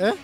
eh?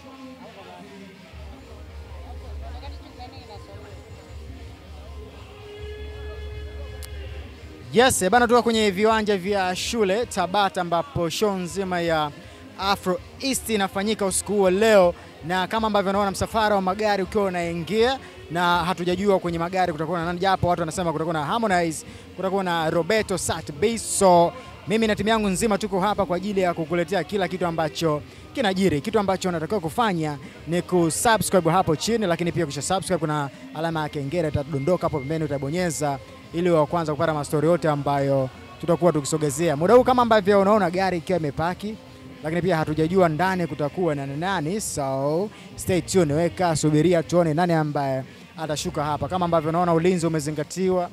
Yes, eh, bana tuko kwenye viwanja vya shule Tabata ambapo show nzima ya Afro East inafanyika usiku huo leo, na kama ambavyo unaona msafara wa magari ukiwa unaingia, na hatujajua kwenye magari kutakuwa na nani, japo watu wanasema kutakuwa na Harmonize, kutakuwa na Roberto Satbi. So mimi na timu yangu nzima tuko hapa kwa ajili ya kukuletea kila kitu ambacho kinajiri. Kitu ambacho unatakiwa kufanya ni kusubscribe hapo chini, lakini pia kisha subscribe, kuna alama ya kengele itadondoka hapo pembeni, utabonyeza ili wa kwanza kupata mastori yote ambayo tutakuwa tukisogezea muda huu, kama ambavyo unaona gari ikiwa imepaki, lakini pia hatujajua ndani kutakuwa na nani, so stay tuned, weka subiria tuone nani ambaye atashuka hapa. Kama ambavyo unaona ulinzi umezingatiwa,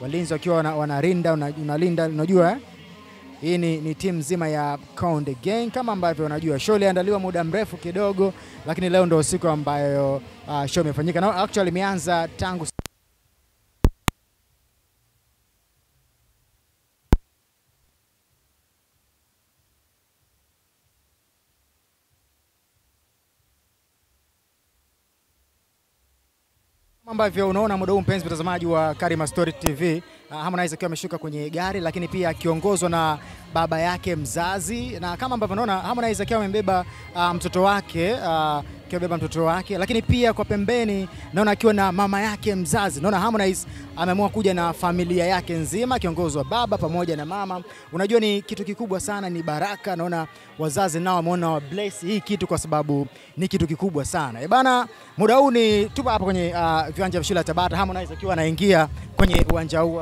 walinzi wakiwa wanarinda, unalinda, unajua eh? Hii ni, ni timu nzima ya Konde Gang. Kama ambavyo unajua, show iliandaliwa muda mrefu kidogo, lakini leo ndio siku ambayo uh, show imefanyika. Na actually imeanza tangu ambavyo unaona muda huu, mpenzi mtazamaji wa Karima Story TV, Harmonize akiwa ameshuka kwenye gari, lakini pia akiongozwa na baba yake mzazi, na kama ambavyo unaona Harmonize akiwa amembeba uh, mtoto wake beba mtoto wake, lakini pia kwa pembeni naona akiwa na mama yake mzazi. Naona Harmonize ameamua kuja na familia yake nzima, akiongozwa baba pamoja na mama. Unajua ni kitu kikubwa sana, ni baraka. Naona wazazi nao wameona wa bless hii kitu kwa sababu ni kitu kikubwa sana. E bana, muda huu ni tupo hapa kwenye uh, viwanja vya shule ya Tabata, Harmonize akiwa anaingia kwenye uwanja huu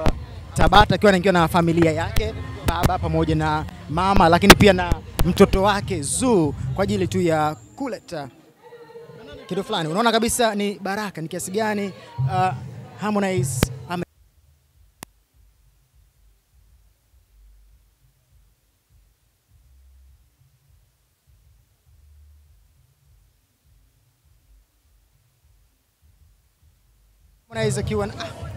Tabata akiwa anaingia na familia yake, baba pamoja na mama, lakini pia na mtoto wake Zuu kwa ajili tu ya kuleta kitu fulani. Unaona kabisa ni baraka, ni kiasi gani uh, Harmonize Harmonize akiwa ah,